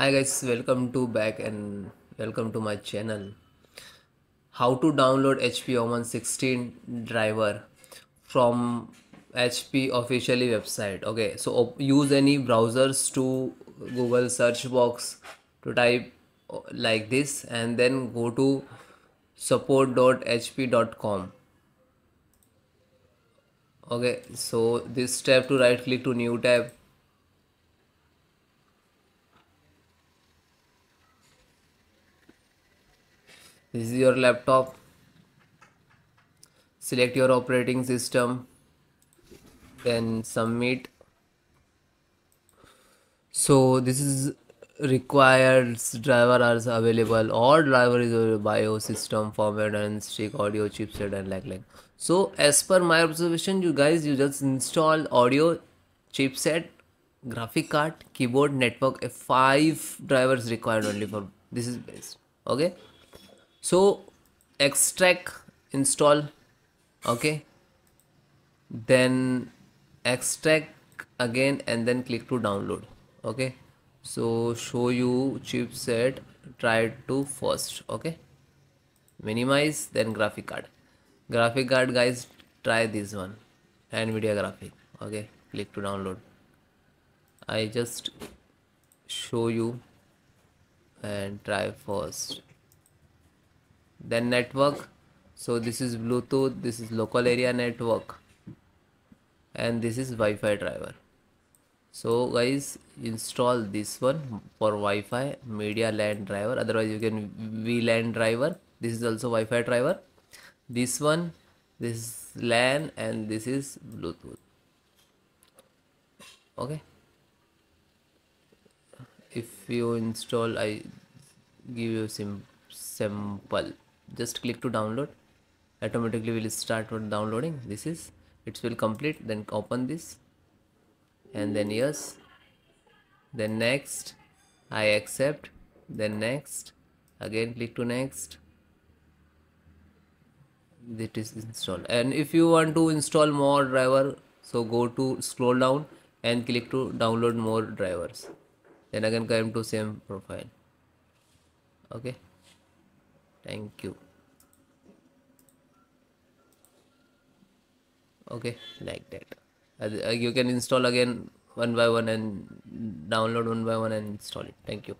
hi guys welcome to back and welcome to my channel. How to download hp omen 16 driver from hp officially website. Okay so use any browsers to google search box to type uh, like this and then go to support.hp.com okay so this step to right click to new tab this is your laptop. Select your operating system. Then submit. So this is required driver are available all driver is available bio system format and stick audio chipset and like like. So as per my observation you guys you just install audio chipset graphic card keyboard network five drivers required only for this is best okay so extract install okay? Then extract again and then click to download okay? So show you chipset try to first okay? Minimize then graphic card. Graphic card guys try this one. Nvidia graphic okay? Click to download. I just show you and try first then network. So this is bluetooth this is local area network and this is wi-fi driver. So guys install this one for wi-fi media lan driver. Otherwise you can vlan driver. This is also wi-fi driver. This one this is lan and this is bluetooth. Okay? If you install i give you sim sample just click to download. Automatically will start downloading. This is it will complete then open this. And then yes. Then next i accept. Then next again click to next. It is installed. And if you want to install more driver so go to scroll down and click to download more drivers. Then again come to same profile. Okay? Thank you okay like that. Uh, you can install again one by one and download one by one and install it. Thank you